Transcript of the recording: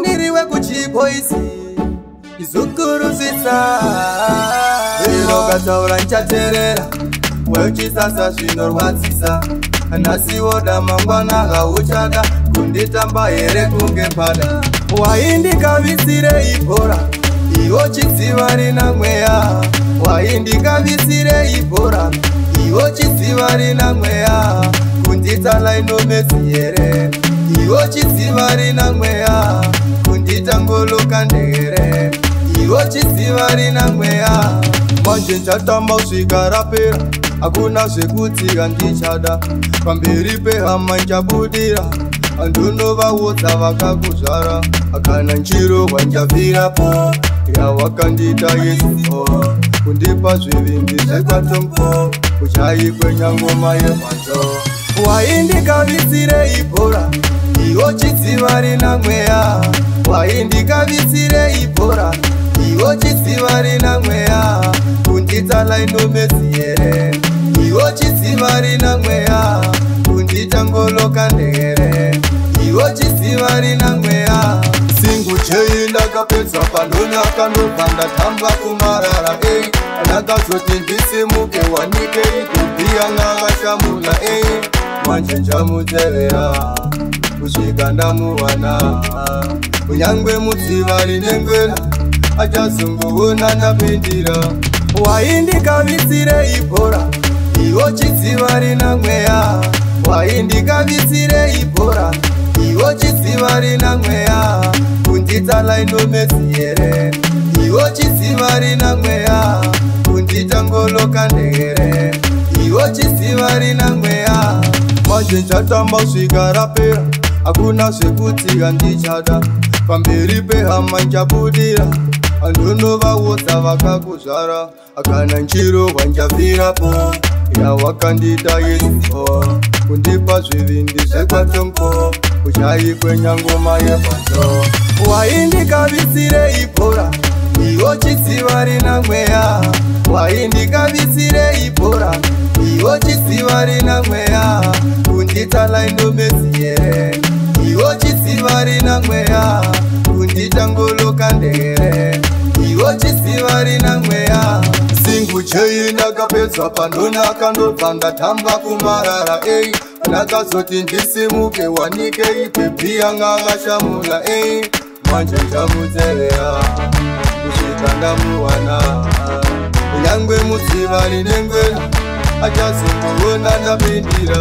ndiri wekuchigoisi izukuruzisa irokataura nchaterera wechisasa zvinorwadzisa nhasiwoda mangwana hauchada kunditamba here kunge pada waindikavisirei bhora iwo chidziva rina mweya waindikavisirei bhora iwo chidziva rina mweya kunditala inomedzi here iwo chiziva rina mweya kunditanguluka ndere iwo chiziva rina mweya manje ndatamba kusvika rapera hakuna zvekutsika ndichada pamberi pehama ndabudira handunovaodza vakakuzvara akana njirohwa ndabvirapo yawakandita yesuo kundipa zvivimbi zvekwatongo kuchaikwenyangoma yemato waindikavitsirei bhora iwo chitsiva rina mweya waindikavitsirei bhora iwo chitsiva rina mweya kunditsalainomezi here iwo chitsiva rina mweya kunditangoloka ndehere iwo chitsiva rina mweya singu chei ndakapedza panoni akanobva ndatamba kumarara ei eh. ndakazoti ndisimuke wanikei kubiyana vashamuna ei eh wanje ndamutevera kusvika ndamuwana kunyange mutsiva rinengwera achazongoona ndapindira waindikavitsirei bhora iwo chidziva rina mweya waindikavitsirei bhora iwo chidziva rina mweya kundita lainomesi here iwo chidziva rina mweya kundita ngolokandehere iwo chidziva rina mweya manje ndichatamba zvikarapera hakuna zvekutsika ndichada pamberi pehama ndichabudira andonovaodza vakakuzvara akana nchirohwa ndichapfirapo yawakandita yeuo kundipa zvivindi zvekwatomko uchaikwenyangoma yebato waindikavisirei bhora iwo chitsiva rina mweya waindikavisirei bhora iwo chitsiva rina mweya kuitala indomeziye iwo chisivari namweya kunditanguluka ndere iwo chisivari namweya singu chei ndakapedzwa panona akandobva ndatamba kumarara ei ndakazoti ndisimuke wanikei bhebhi yanga akashamura ei manje ndamuzerera kusvika ndamuwana nyangwe mudzivari nengwena achazomuona ndapindira